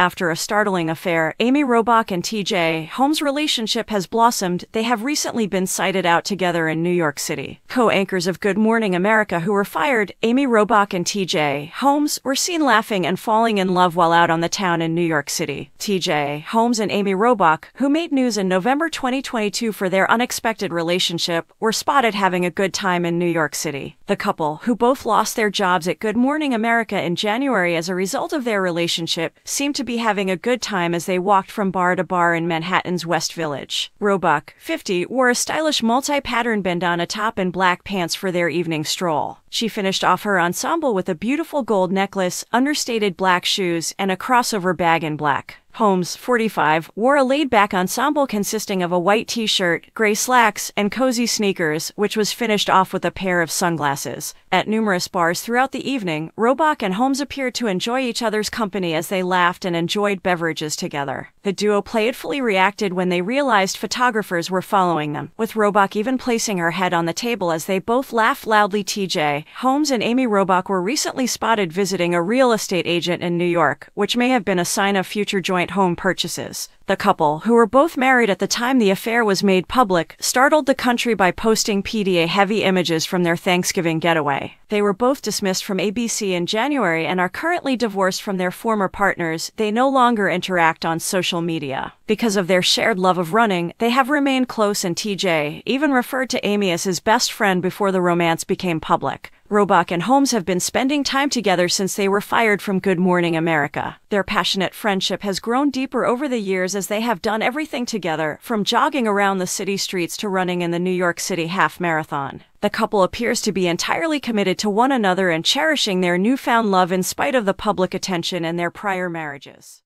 After a startling affair, Amy Robach and TJ Holmes' relationship has blossomed. They have recently been sighted out together in New York City. Co-anchors of Good Morning America who were fired, Amy Robach and TJ Holmes, were seen laughing and falling in love while out on the town in New York City. TJ Holmes and Amy Robach, who made news in November 2022 for their unexpected relationship, were spotted having a good time in New York City. The couple, who both lost their jobs at Good Morning America in January as a result of their relationship, seemed to be having a good time as they walked from bar to bar in Manhattan's West Village. Robach, 50, wore a stylish multi-pattern bandana top and black pants for their evening stroll. She finished off her ensemble with a beautiful gold necklace, understated black shoes, and a crossover bag in black. Holmes, 45, wore a laid-back ensemble consisting of a white t-shirt, gray slacks, and cozy sneakers, which was finished off with a pair of sunglasses. At numerous bars throughout the evening, Robach and Holmes appeared to enjoy each other's company as they laughed and enjoyed beverages together. The duo playfully reacted when they realized photographers were following them, with Robach even placing her head on the table as they both laughed loudly. TJ Holmes and Amy Robach were recently spotted visiting a real estate agent in New York, which may have been a sign of future joint home purchases. The couple, who were both married at the time the affair was made public, startled the country by posting PDA heavy images from their Thanksgiving getaway. They were both dismissed from ABC in January and are currently divorced from their former partners. They no longer interact on social media. Because of their shared love of running, they have remained close and TJ even referred to Amy as his best friend before the romance became public. Robach and Holmes have been spending time together since they were fired from Good Morning America. Their passionate friendship has grown deeper over the years as they have done everything together, from jogging around the city streets to running in the New York City half marathon. The couple appears to be entirely committed to one another and cherishing their newfound love in spite of the public attention and their prior marriages.